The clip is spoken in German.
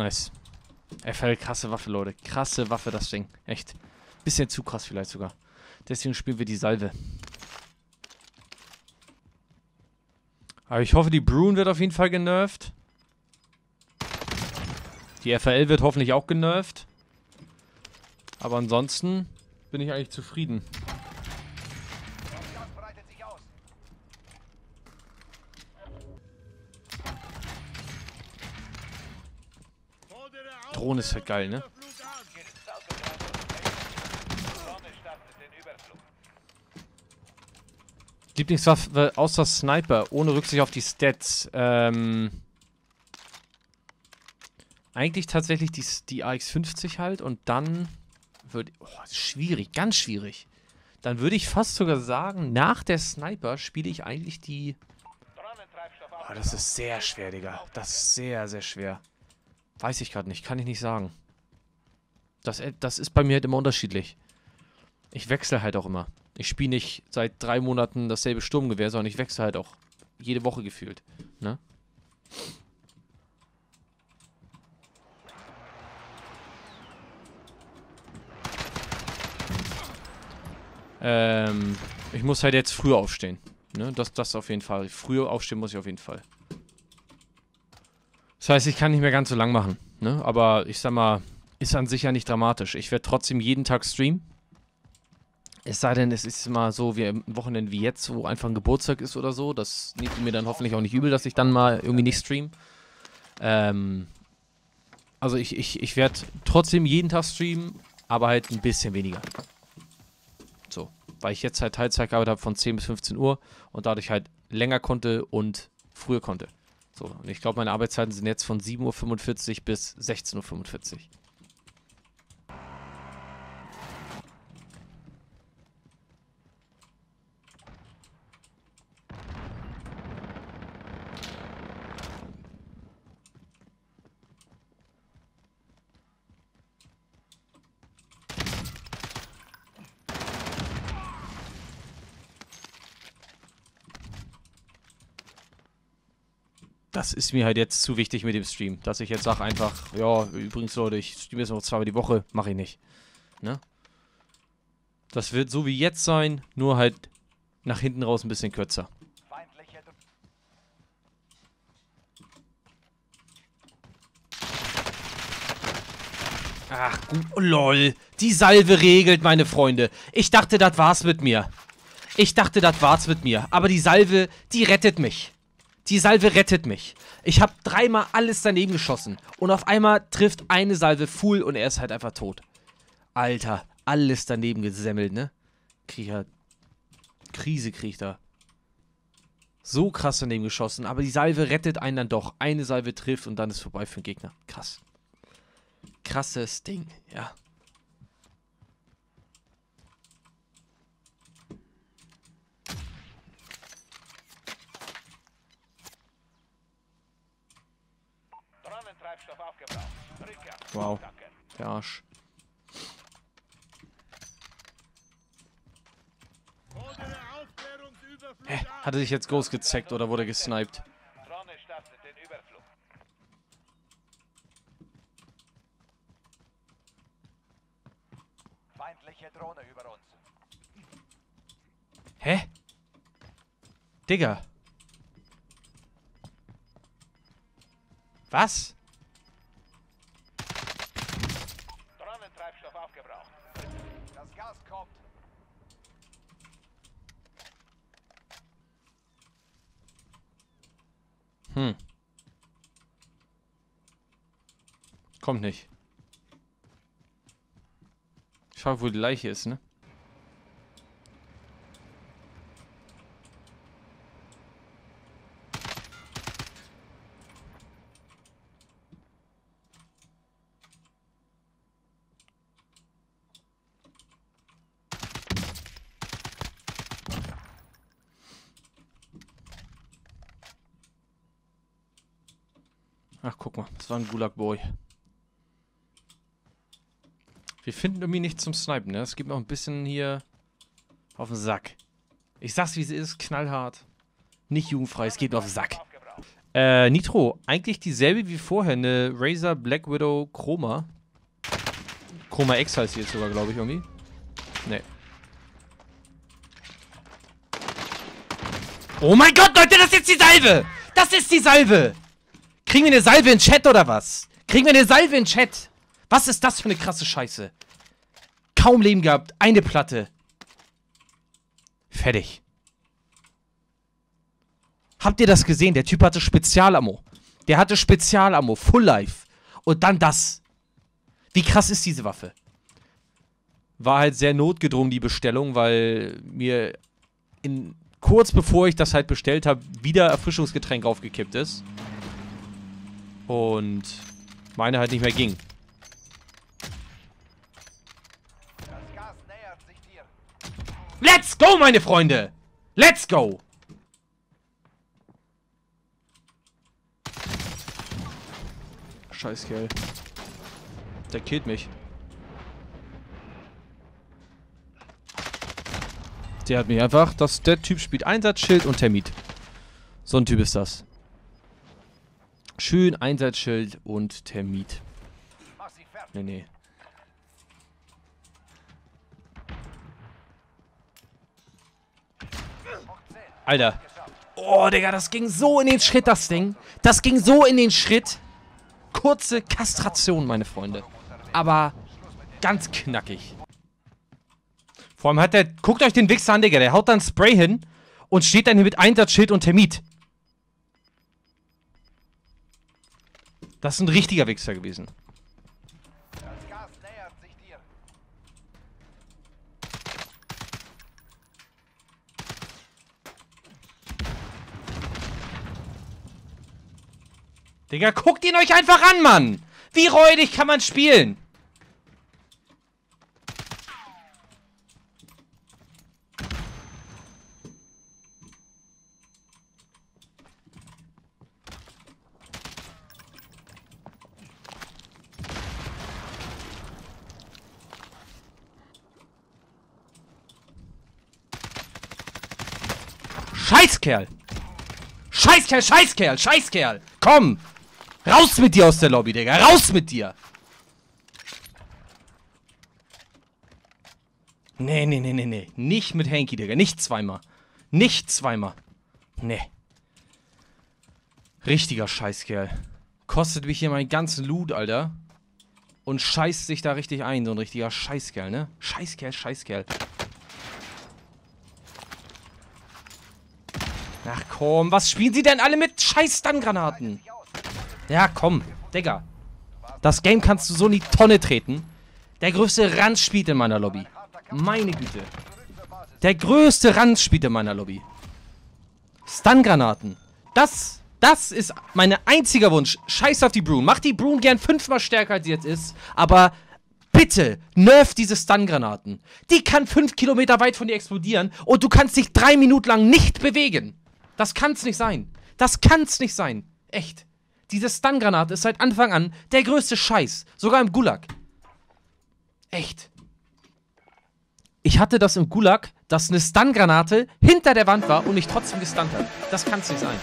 Nice. FL, krasse Waffe, Leute. Krasse Waffe, das Ding. Echt. Bisschen zu krass vielleicht sogar. Deswegen spielen wir die Salve. Aber ich hoffe, die Bruin wird auf jeden Fall genervt. Die FL wird hoffentlich auch genervt. Aber ansonsten bin ich eigentlich zufrieden. Drohne ist halt geil, ne? Lieblingswaffe außer Sniper, ohne Rücksicht auf die Stats. Ähm, eigentlich tatsächlich die, die AX50 halt und dann würde... Oh, schwierig, ganz schwierig. Dann würde ich fast sogar sagen, nach der Sniper spiele ich eigentlich die... Oh, das ist sehr schwer, Digga. Das ist sehr, sehr schwer. Weiß ich gerade nicht, kann ich nicht sagen. Das, äh, das ist bei mir halt immer unterschiedlich. Ich wechsle halt auch immer. Ich spiele nicht seit drei Monaten dasselbe Sturmgewehr, sondern ich wechsle halt auch jede Woche gefühlt. Ne? Ähm, ich muss halt jetzt früher aufstehen. Ne? Das, das auf jeden Fall. Früher aufstehen muss ich auf jeden Fall. Das heißt, ich kann nicht mehr ganz so lang machen. Ne? Aber ich sag mal, ist an sich ja nicht dramatisch. Ich werde trotzdem jeden Tag streamen. Es sei denn, es ist mal so wie am Wochenende wie jetzt, wo einfach ein Geburtstag ist oder so. Das nimmt mir dann hoffentlich auch nicht übel, dass ich dann mal irgendwie nicht stream. Ähm, also ich, ich, ich werde trotzdem jeden Tag streamen, aber halt ein bisschen weniger. So, weil ich jetzt halt Teilzeit gearbeitet habe von 10 bis 15 Uhr und dadurch halt länger konnte und früher konnte. So, und ich glaube, meine Arbeitszeiten sind jetzt von 7.45 Uhr bis 16.45 Uhr. Das ist mir halt jetzt zu wichtig mit dem Stream. Dass ich jetzt sage einfach, ja, übrigens Leute, ich streame jetzt noch zweimal die Woche, mache ich nicht. Ne? Das wird so wie jetzt sein, nur halt nach hinten raus ein bisschen kürzer. Ach, gut. Oh, lol. Die Salve regelt, meine Freunde. Ich dachte, das war's mit mir. Ich dachte, das war's mit mir. Aber die Salve, die rettet mich. Die Salve rettet mich. Ich habe dreimal alles daneben geschossen. Und auf einmal trifft eine Salve full und er ist halt einfach tot. Alter, alles daneben gesemmelt, ne? Krieg er. Krise kriegt er. So krass daneben geschossen. Aber die Salve rettet einen dann doch. Eine Salve trifft und dann ist vorbei für den Gegner. Krass. Krasses Ding, ja. Wow. Der Arsch. Hä? Hat er sich jetzt Ghost gezeckt oder wurde gesniped? Feindliche Drohne über uns. Hä? Digga. Was? Kommt nicht. Ich frage, wo die Leiche ist, ne? Ach, guck mal. Das war ein Gulag-Boy. Wir finden irgendwie nichts zum Snipen, ne? Es gibt noch ein bisschen hier auf den Sack. Ich sag's, wie es ist. Knallhart. Nicht jugendfrei. Es geht auf den Sack. Äh, Nitro, eigentlich dieselbe wie vorher, eine Razer Black Widow Chroma. Chroma X heißt sie jetzt sogar, glaube ich, irgendwie. Nee. Oh mein Gott, Leute, das ist jetzt die Salve! Das ist die Salve! Kriegen wir eine Salve in Chat oder was? Kriegen wir eine Salve in Chat? Was ist das für eine krasse Scheiße? Kaum Leben gehabt, eine Platte. Fertig. Habt ihr das gesehen? Der Typ hatte Spezialammo. Der hatte Spezialammo, Full Life. Und dann das. Wie krass ist diese Waffe? War halt sehr notgedrungen, die Bestellung, weil mir in, kurz bevor ich das halt bestellt habe, wieder Erfrischungsgetränk aufgekippt ist. Und meine halt nicht mehr ging. Let's go, meine Freunde! Let's go! Scheiß Kerl. Der killt mich. Der hat mich einfach, dass der Typ spielt Einsatzschild und Termit. So ein Typ ist das. Schön Einsatzschild und Termit. Nee, nee. Alter. Oh, Digga, das ging so in den Schritt, das Ding. Das ging so in den Schritt. Kurze Kastration, meine Freunde. Aber ganz knackig. Vor allem hat der... Guckt euch den Wichser an, Digga. Der haut dann Spray hin und steht dann hier mit Einsatzschild und Termit. Das ist ein richtiger Wichser gewesen. Digga, guckt ihn euch einfach an, Mann! Wie räudig kann man spielen? Scheißkerl! Scheißkerl, Scheißkerl, Scheißkerl! Komm! Raus mit dir aus der Lobby, Digga. Raus mit dir. Nee, nee, nee, nee, nee. Nicht mit Hanky, Digga. Nicht zweimal. Nicht zweimal. Nee. Richtiger Scheißkerl. Kostet mich hier meinen ganzen Loot, Alter. Und scheißt sich da richtig ein. So ein richtiger Scheißkerl, ne? Scheißkerl, Scheißkerl. Ach komm, was spielen sie denn alle mit Scheiß-Stun-Granaten? Ja, komm. Digga. Das Game kannst du so in die Tonne treten. Der größte Ranz spielt in meiner Lobby. Meine Güte. Der größte Ranz spielt in meiner Lobby. Stun-Granaten. Das, das ist mein einziger Wunsch. Scheiß auf die Brune. Mach die Brune gern fünfmal stärker, als sie jetzt ist. Aber bitte, nerf diese Stun-Granaten. Die kann fünf Kilometer weit von dir explodieren und du kannst dich drei Minuten lang nicht bewegen. Das kann's nicht sein. Das kann's nicht sein. Echt. Diese Stun-Granate ist seit Anfang an der größte Scheiß. Sogar im Gulag. Echt. Ich hatte das im Gulag, dass eine Stun-Granate hinter der Wand war und mich trotzdem gestunt hat. Das kann's nicht sein.